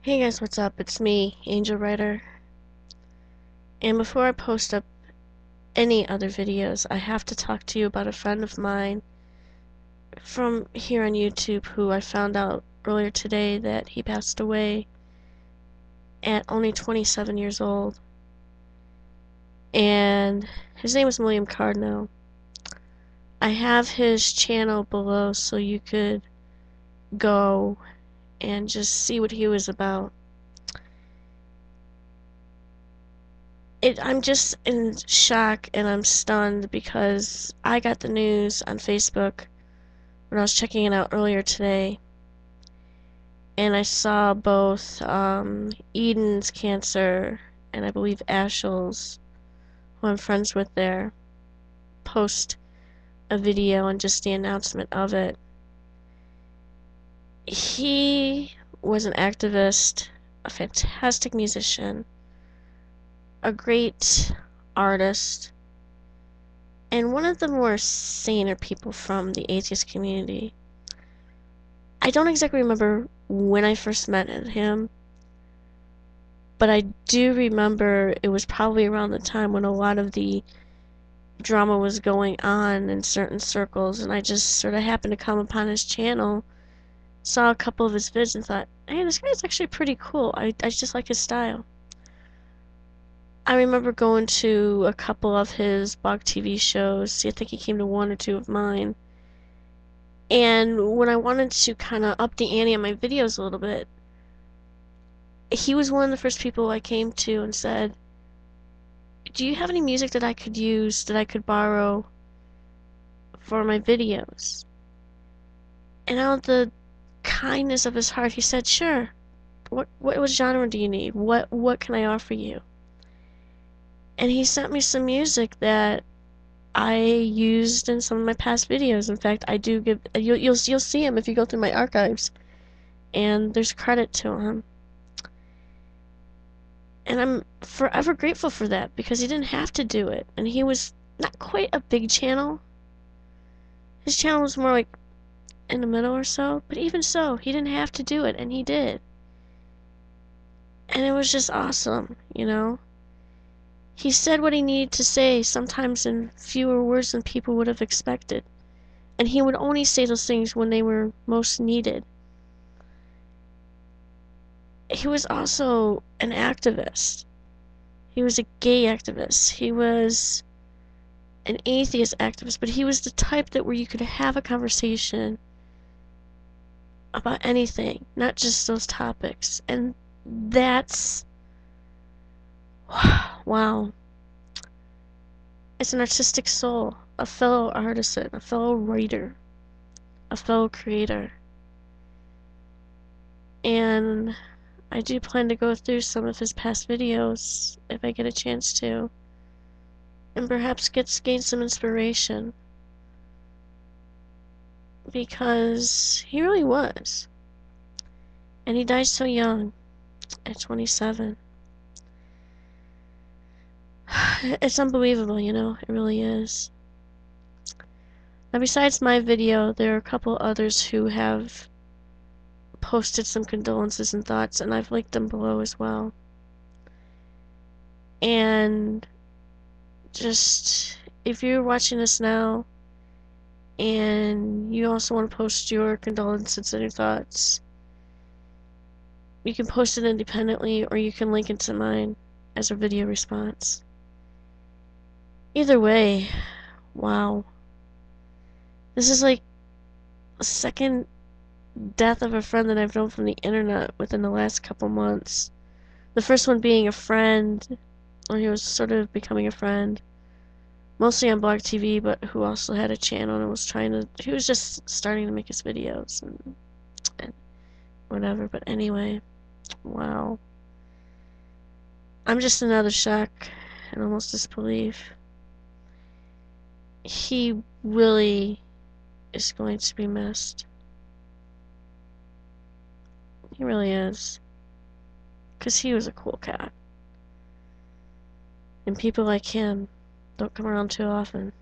Hey guys, what's up? It's me, Angel Writer. And before I post up any other videos, I have to talk to you about a friend of mine from here on YouTube who I found out earlier today that he passed away at only 27 years old. And his name is William Cardno. I have his channel below so you could go and just see what he was about. It, I'm just in shock and I'm stunned because I got the news on Facebook when I was checking it out earlier today. And I saw both um, Eden's cancer and I believe Ashel's, who I'm friends with there, post a video and just the announcement of it he was an activist, a fantastic musician, a great artist, and one of the more saner people from the atheist community. I don't exactly remember when I first met him, but I do remember it was probably around the time when a lot of the drama was going on in certain circles, and I just sort of happened to come upon his channel saw a couple of his vids and thought, hey, this guy's actually pretty cool. I, I just like his style. I remember going to a couple of his blog TV shows. I think he came to one or two of mine. And when I wanted to kind of up the ante on my videos a little bit, he was one of the first people I came to and said, Do you have any music that I could use, that I could borrow for my videos? And out of the kindness of his heart, he said, "Sure. What what, genre do you need? What what can I offer you?" And he sent me some music that I used in some of my past videos. In fact, I do give you'll you'll you'll see him if you go through my archives, and there's credit to him. And I'm forever grateful for that because he didn't have to do it, and he was not quite a big channel. His channel was more like in the middle or so, but even so, he didn't have to do it, and he did. And it was just awesome, you know? He said what he needed to say, sometimes in fewer words than people would have expected. And he would only say those things when they were most needed. He was also an activist. He was a gay activist. He was an atheist activist, but he was the type that where you could have a conversation about anything, not just those topics. And that's wow. It's an artistic soul, a fellow artisan, a fellow writer, a fellow creator. And I do plan to go through some of his past videos if I get a chance to. And perhaps get gain some inspiration because he really was. And he died so young, at 27. It's unbelievable, you know, it really is. Now, besides my video, there are a couple others who have posted some condolences and thoughts, and I've linked them below as well. And just, if you're watching this now, and you also want to post your condolences and your thoughts, you can post it independently or you can link it to mine as a video response. Either way, wow. This is like a second death of a friend that I've known from the internet within the last couple months. The first one being a friend, or he was sort of becoming a friend mostly on Blog TV, but who also had a channel and was trying to. He was just starting to make his videos and, and whatever. But anyway, wow. I'm just another shock and almost disbelief. He really is going to be missed. He really is. Because he was a cool cat. And people like him don't come around too often.